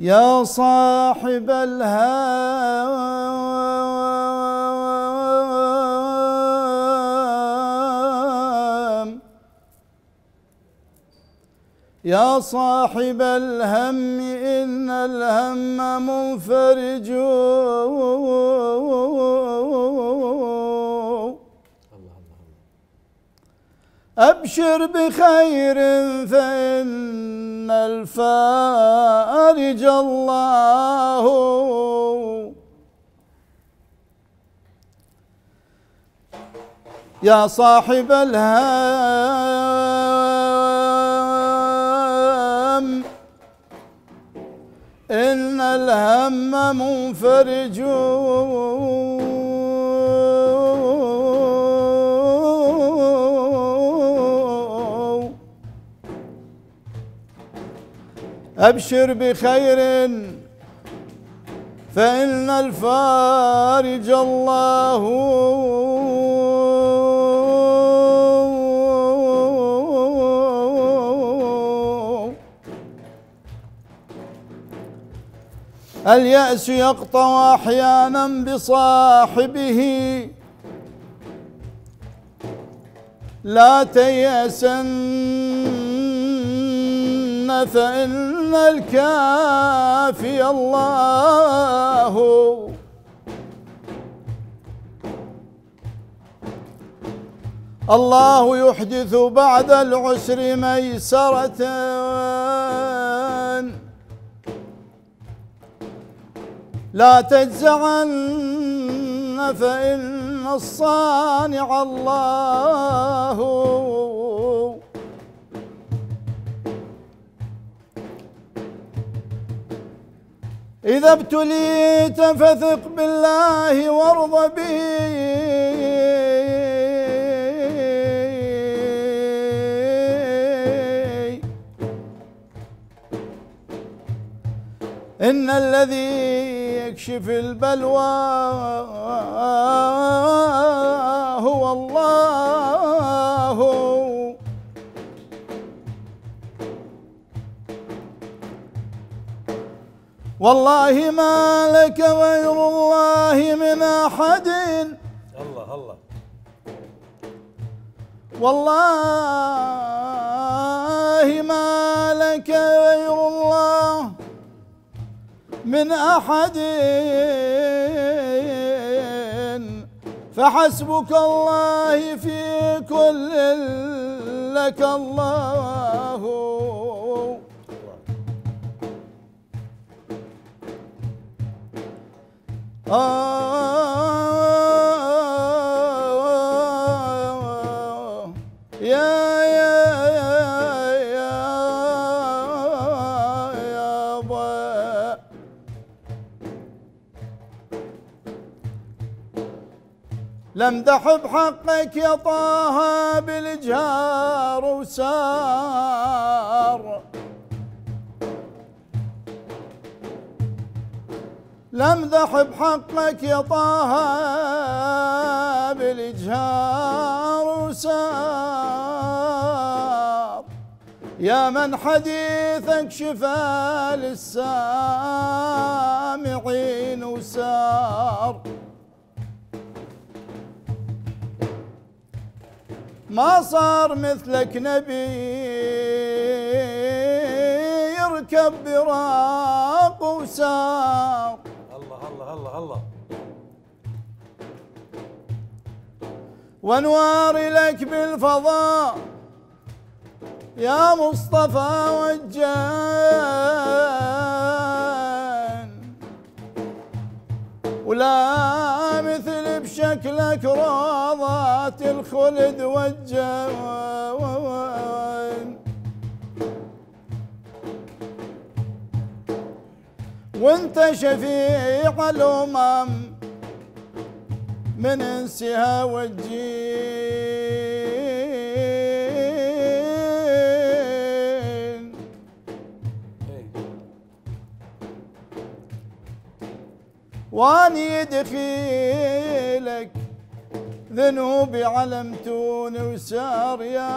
يا صاحب الهام. يا صاحب الهم إن الهم منفرج. أبشر بخير فإن الفارج الله. يا صاحب الهم إن الهم منفرج. أبشر بخير. فإن الفارج الله. اليأس يقطع أحيانا بصاحبه. لا تيأسن. فإن الكافي الله. الله يحدث بعد العسر ميسرة. لا تجزعن فإن الصانع الله. إذا ابتليت فثق بالله وارض به. إن الذي يكشف البلوى والله ما لك غير الله من أحد. الله الله. والله ما لك غير الله من أحد. فحسبك الله في كل لك الله. لمدح بحقك يا طه بالجهار وسار لمدح بحقك يا طه بالجهار وسار. يا من حديثك شفى للسامعين وسار. ما صار مثلك نبي يركب براق وسار. وانوار لك بالفضاء. يا مصطفى وجان. ولا مثل بشكلك روضات الخلد والجوان. وانت شفيع الأمم من أنسها إيه. واني دخيلك ذنوبي علمتوني وسار يا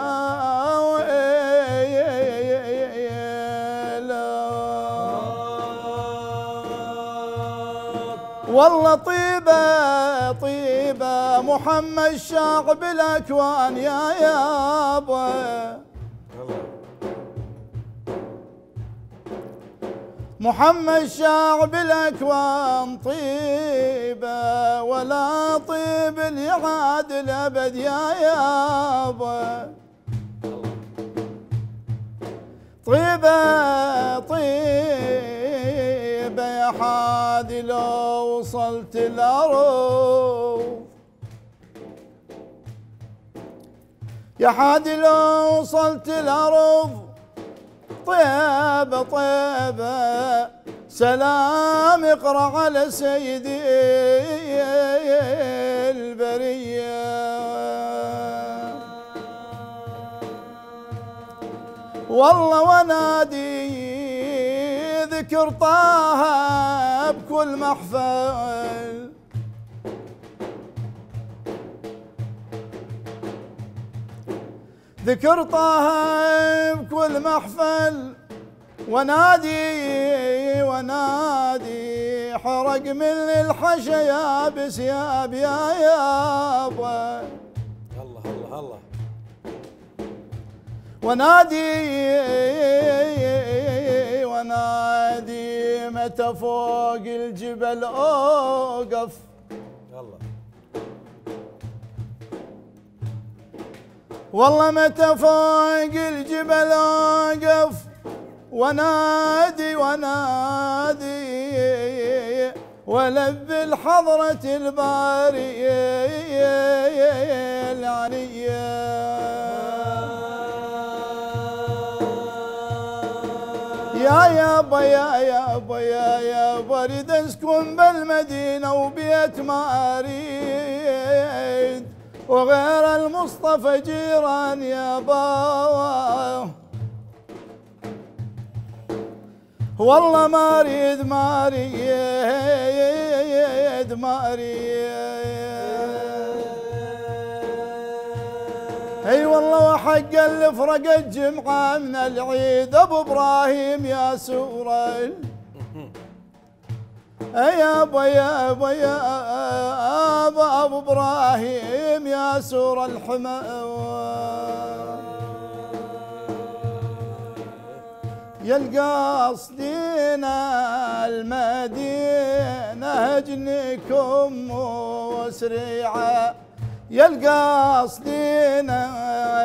والله طيبة طيبة. محمد شاق بالأكوان يا يابا. محمد شاع بالأكوان طيبة ولا طيب اللي عاد الأبد يا يابا. طيبة طيبة يا حادي لو وصلت الأرض. يا حادي لو وصلت الأرض. طيبة طيبة سلام اقرأ على سيدي البرية. والله ونادي ذكر طه بكل محفل. ذكر طه بكل محفل. ونادي ونادي حرق من الحشا يابس ياب يا يابا. الله الله الله. ونادي ونادي متى فوق الجبل. أوقف. الله والله متى فوق الجبل أوقف؟ ونادي ونادي. ولب الحضرة الباري العليا. يا يابا يا يابا يا يابا اريد اسكن بالمدينة وبيت ما أريد. وغير المصطفى جيران يابا والله ما أريد ما أريد ما أريد. اي والله وحق اللي فرق الجمعة من العيد. أبو إبراهيم يا سورة. يا ابا يا ابا يا ابا أبو إبراهيم يا سور الحمى يا القاصدين المدينة هجنكم وسريعة. يا القاصدين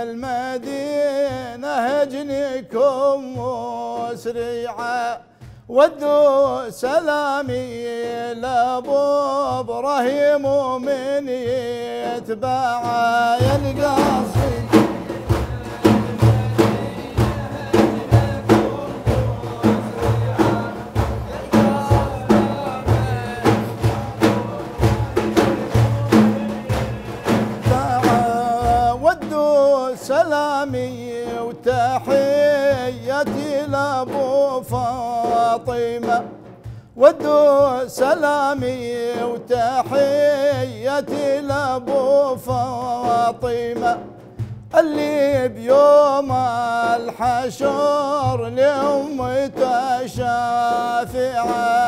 المدينة هجنكم وسريعة. ودوا سلامي لأبو إبراهيم ومن يتبعه يا القاصد ودوا سلامي وتحيتي لأبو فاطمة. اللي بيوم الحشر لأمته شافعه